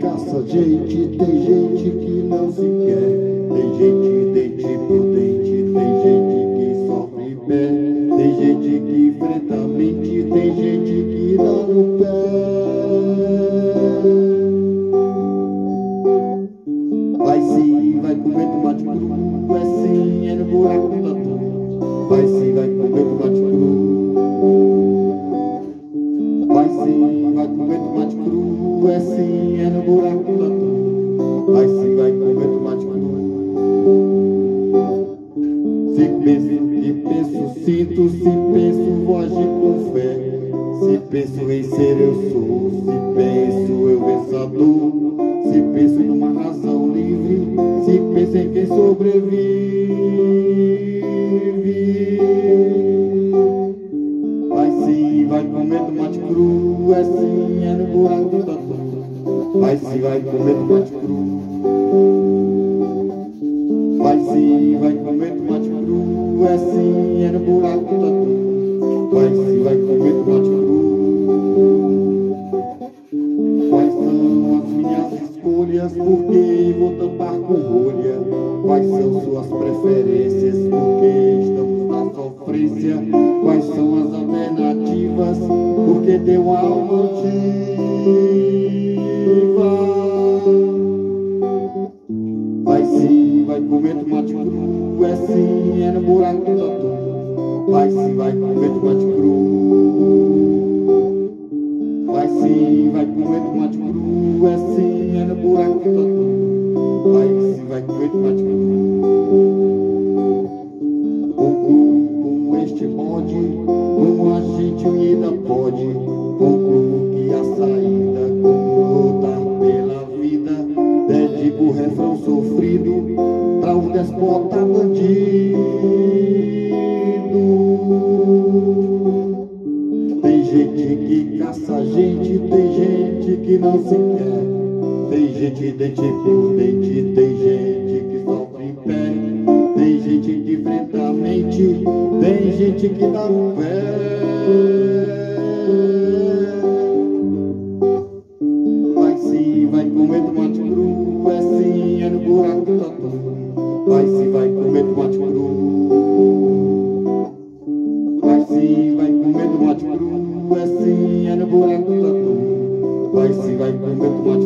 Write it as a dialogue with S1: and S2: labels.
S1: caça gente, tem gente que não se quer, tem gente dente por dente, tem gente que sofre pé, tem gente que enfrenta a mente, tem gente que dá no pé. Vai sim, vai comer tomate cru, é sim, é no buraco da tua. Vai sim, vai Vai comer tomate cru, é sim, é no buraco da tua. Vai sim, vai comer tomate cru. Se penso que penso, sinto, se penso, agir com fé. Se penso em ser, eu sou. Se penso, eu venço a dor. Se penso numa razão livre, se penso em quem sobrevive. Cru, sim, é no buraco do tatu. Vai sim, vai comer tomate cru. Vai sim, vai comer tomate cru, é sim, é no buraco do tatu. Vai sim, vai comer tomate cru. Quais são as minhas escolhas, por que vou tampar com rolha? Quais são suas preferências, por que estamos na sofrência? Quais são as alternativas, que deu alma altiva? Vai sim, vai comer tomate cru, é sim, é no buraco do tatu. Vai sim, vai comer tomate cru. Sofrido pra um despota bandido. Tem gente que caça gente, tem gente que não se quer. Tem gente dente por dente, tem gente que sofre em pé. Tem gente que enfrenta a mente, tem gente que dá. vai se vai comer tomate cru. Vai se vai comer tomate cru, assim é no buraco tatu vai se vai comer tomate